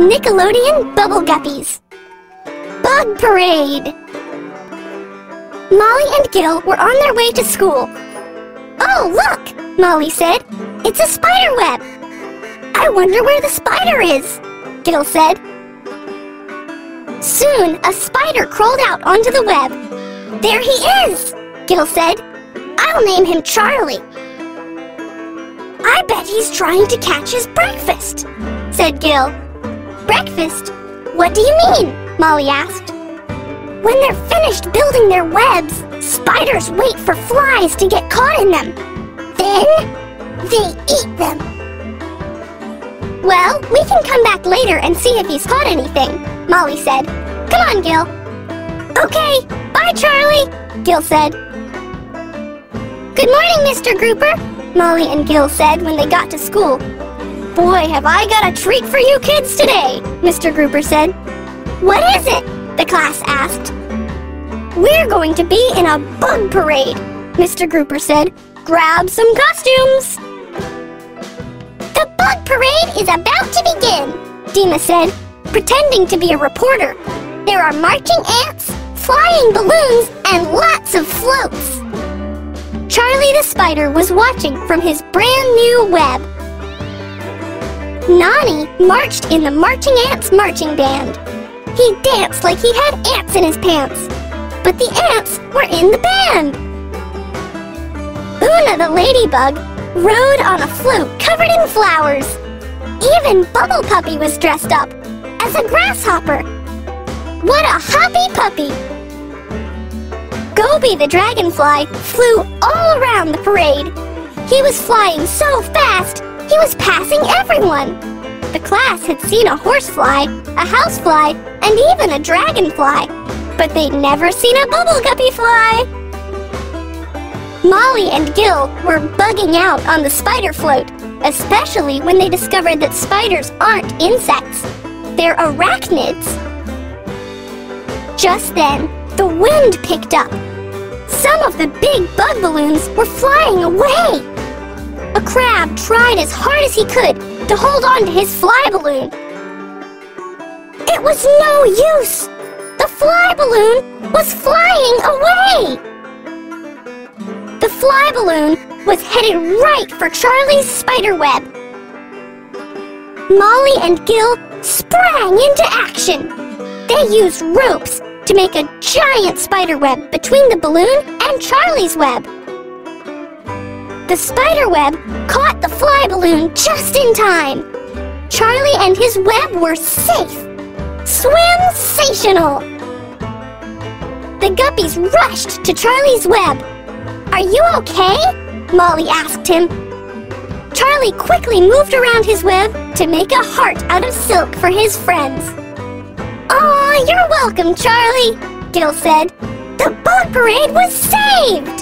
Nickelodeon Bubble Guppies. Bug Parade. Molly and Gil were on their way to school. Oh, look, Molly said. It's a spider web. I wonder where the spider is, Gil said. Soon, a spider crawled out onto the web. There he is, Gil said. I'll name him Charlie. I bet he's trying to catch his breakfast, said Gil. Breakfast? What do you mean? Molly asked. When they're finished building their webs, spiders wait for flies to get caught in them. Then, they eat them. Well, we can come back later and see if he's caught anything, Molly said. Come on, Gil. Okay, bye, Charlie, Gil said. Good morning, Mr. Grouper, Molly and Gil said when they got to school. Boy, have I got a treat for you kids today, Mr. Grouper said. What is it? the class asked. We're going to be in a bug parade, Mr. Grouper said. Grab some costumes. The bug parade is about to begin, Deema said, pretending to be a reporter. There are marching ants, flying balloons, and lots of floats. Charlie the Spider was watching from his brand new web. Nonny marched in the Marching Ants marching band. He danced like he had ants in his pants, but the ants were in the band. Oona the ladybug rode on a float covered in flowers. Even Bubble Puppy was dressed up as a grasshopper. What a hoppy puppy! Goby the dragonfly flew all around the parade. He was flying so fast, he was passing everyone. The class had seen a horsefly, a housefly, and even a dragonfly, but they'd never seen a bubble guppy fly. Molly and Gil were bugging out on the spider float, especially when they discovered that spiders aren't insects. They're arachnids. Just then, the wind picked up. Some of the big bug balloons were flying away. A crab tried as hard as he could to hold on to his fly balloon. It was no use. The fly balloon was flying away. The fly balloon was headed right for Charlie's spider web. Molly and Gil sprang into action. They used ropes to make a giant spider web between the balloon and Charlie's web. The spider web caught the fly balloon just in time. Charlie and his web were safe. Swim-sational! The guppies rushed to Charlie's web. Are you okay? Molly asked him. Charlie quickly moved around his web to make a heart out of silk for his friends. Aw, you're welcome, Charlie, Gil said. The boat parade was saved!